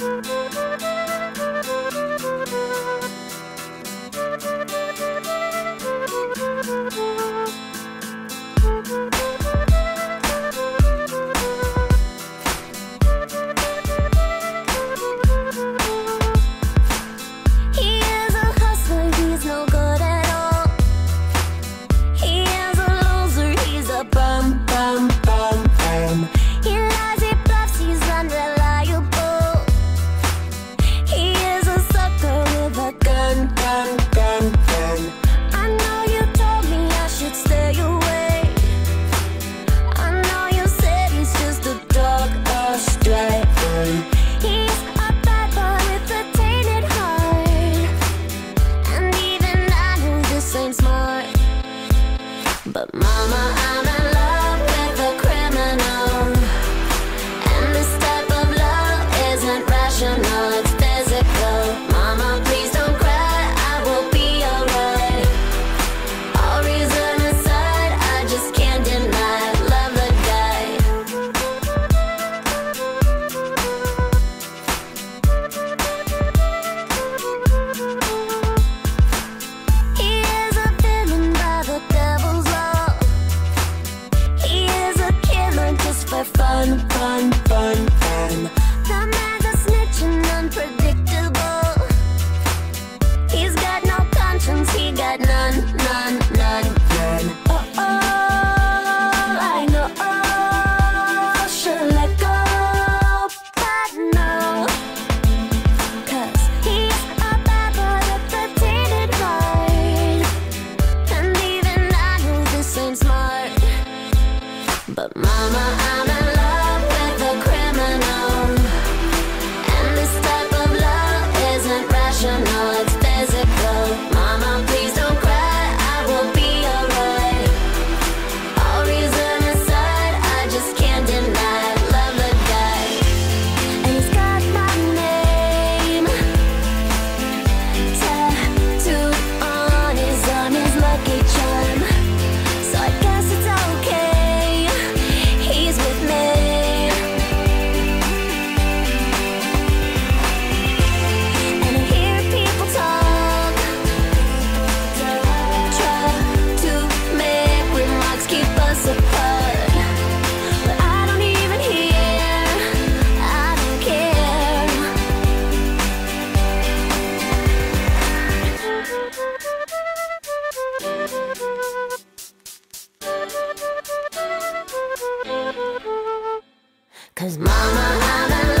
Thank you. But mama, I'm a. Cause mama, I'm in love.